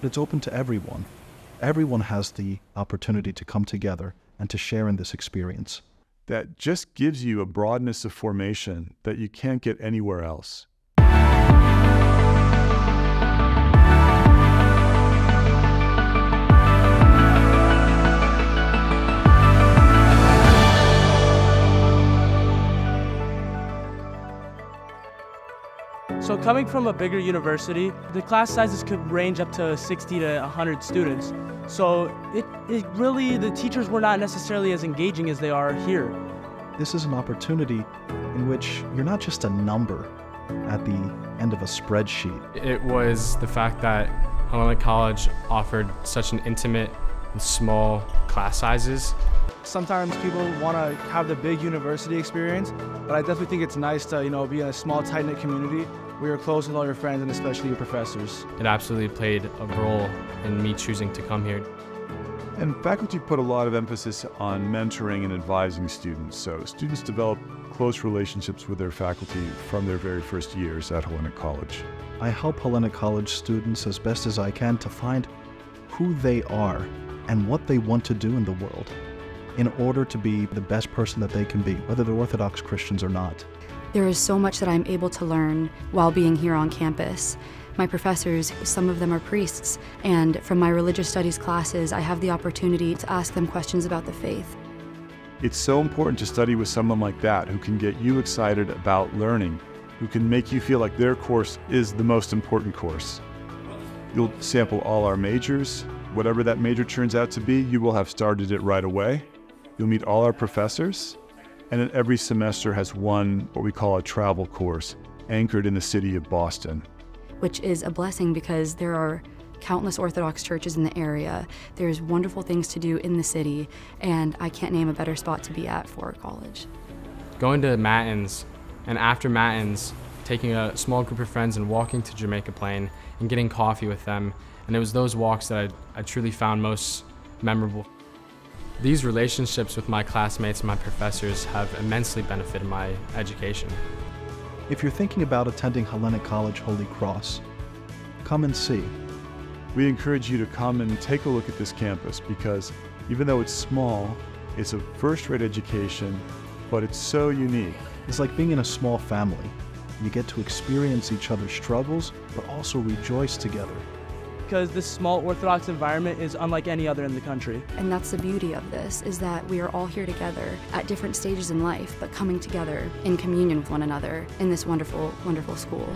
but it's open to everyone. Everyone has the opportunity to come together and to share in this experience. That just gives you a broadness of formation that you can't get anywhere else. So coming from a bigger university, the class sizes could range up to 60 to 100 students. So it, it really, the teachers were not necessarily as engaging as they are here. This is an opportunity in which you're not just a number at the end of a spreadsheet. It was the fact that Hellenic College offered such an intimate and small class sizes. Sometimes people want to have the big university experience, but I definitely think it's nice to, you know, be in a small, tight-knit community where you're close with all your friends and especially your professors. It absolutely played a role in me choosing to come here. And faculty put a lot of emphasis on mentoring and advising students, so students develop close relationships with their faculty from their very first years at Hellenic College. I help Hellenic College students as best as I can to find who they are and what they want to do in the world in order to be the best person that they can be, whether they're Orthodox Christians or not. There is so much that I'm able to learn while being here on campus. My professors, some of them are priests, and from my religious studies classes, I have the opportunity to ask them questions about the faith. It's so important to study with someone like that who can get you excited about learning, who can make you feel like their course is the most important course. You'll sample all our majors. Whatever that major turns out to be, you will have started it right away. You'll meet all our professors, and then every semester has one, what we call a travel course, anchored in the city of Boston. Which is a blessing because there are countless Orthodox churches in the area. There's wonderful things to do in the city, and I can't name a better spot to be at for college. Going to Matins, and after Matins, taking a small group of friends and walking to Jamaica Plain and getting coffee with them, and it was those walks that I, I truly found most memorable. These relationships with my classmates and my professors have immensely benefited my education. If you're thinking about attending Hellenic College Holy Cross, come and see. We encourage you to come and take a look at this campus because even though it's small, it's a first-rate education, but it's so unique. It's like being in a small family. You get to experience each other's struggles, but also rejoice together because this small Orthodox environment is unlike any other in the country. And that's the beauty of this, is that we are all here together at different stages in life, but coming together in communion with one another in this wonderful, wonderful school.